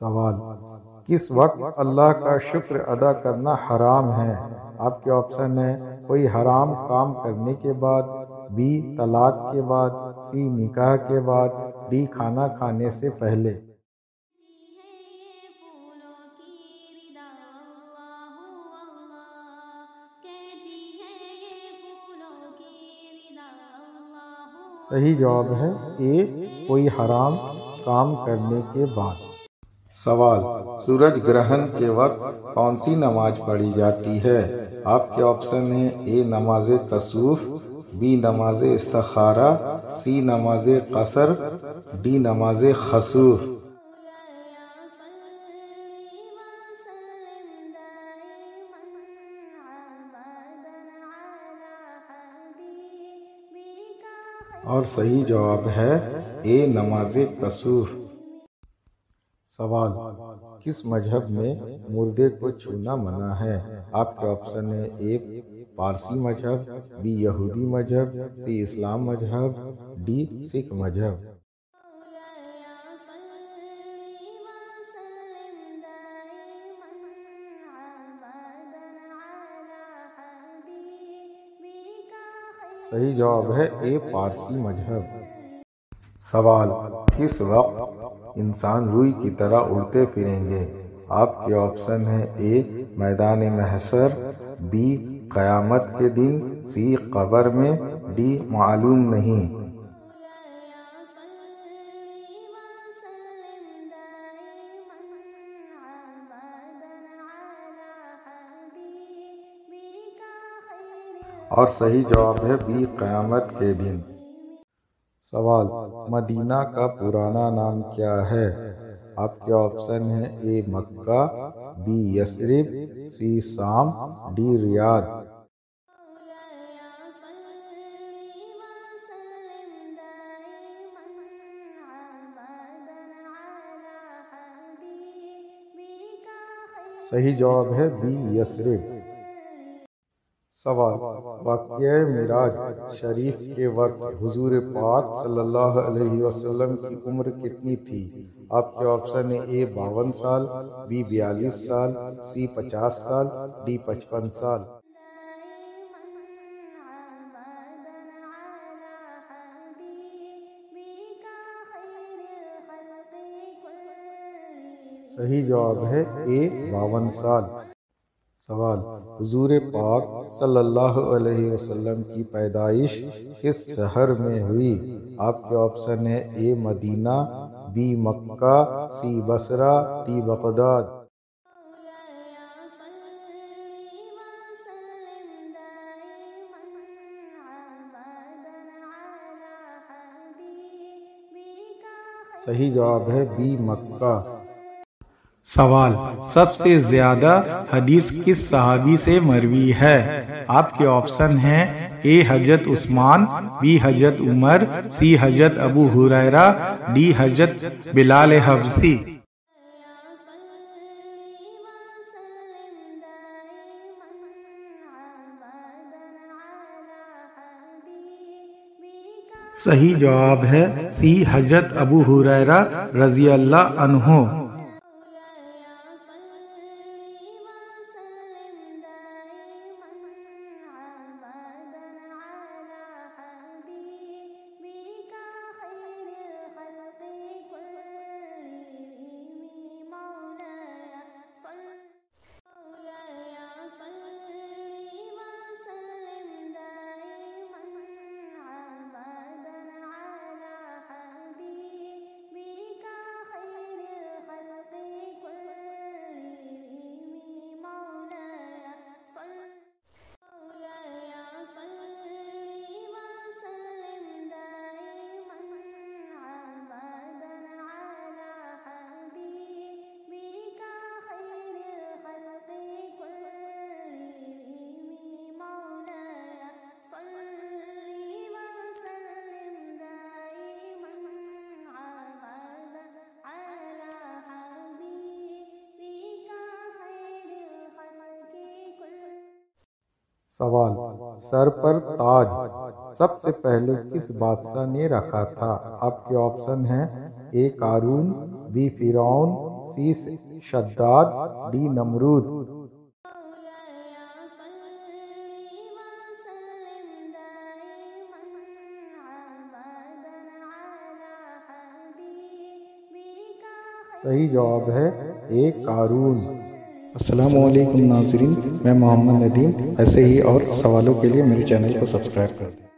सवाल, किस वक्त अल्लाह का शुक्र अदा करना हराम है? आपके ऑप्शन है, कोई हराम काम करने के बाद बी तलाक के बाद सी निकाह के बाद डी खाना खाने से पहले। सही जवाब है ए कोई हराम काम करने के बाद। सवाल, सूरज ग्रहण के वक्त कौन सी नमाज़ पढ़ी जाती है? आपके ऑप्शन है ए, नमाज़ कसूफ, बी, नमाज़ इस्तखारा, सी, नमाज़ कसर, डी, नमाज़ खसूफ। और सही जवाब है ए, नमाज़ कसूर सवाल, किस मज़हब में मुर्दे को छूना मना है? आपके ऑप्शन है ए पारसी मज़हब बी यहूदी मज़हब सी इस्लाम मज़हब डी सिख मज़हब। सही जवाब है ए पारसी मज़हब। सवाल, किस वक्त इंसान रुई की तरह उड़ते फिरेंगे। आपके ऑप्शन है ए, मैदान महसर, बी, कयामत के दिन, सी, कबर में, डी, मालूम नहीं। और सही जवाब है बी, कयामत के दिन। सवाल, मदीना का पुराना नाम क्या है? आपके ऑप्शन है ए, मक्का, बी, यसरिब, सी, शाम, डी, रियाद। सही जवाब है बी, यसरिब। सवाल वाक़ मिराज शरीफ के वक्त हुजूर पाक सल्लल्लाहु अलैहि वसल्लम की उम्र कितनी थी? आपके ऑप्शन है ए, बावन साल, बी, बयालीस साल, सी, पचास साल, डी, पचपन साल। सही जवाब है ए, बावन साल। सवाल हुजूर पाक सल्लल्लाहु अलैहि वसल्लम की पैदाइश किस शहर में हुई? आपके ऑप्शन है A, Medina, B, Mecca, C, Basra, D, Baghdad. सही जवाब है बी, मक्का। सवाल, सबसे ज़्यादा हदीस किस सहाबी से मरवी है? आपके ऑप्शन हैं, ए, हज़रत उस्मान, बी, हज़रत उमर, सी, हज़रत अबू हुरैरा, डी, हज़रत बिलाल हफ्सी सही जवाब है सी, हज़रत अबू हुरैरा रज़ी अल्लाह अनहो। सवाल, सर पर ताज। सबसे पहले किस बादशाह ने रखा था? आपके ऑप्शन हैं ए कारून, बी फिरौन सी शद्दाद, डी नमरूद। सही जवाब है ए कारून। वालेकुम नाजरीन मैं मोहम्मद नदीम। ऐसे ही और सवालों के लिए मेरे चैनल को सब्सक्राइब कर दें।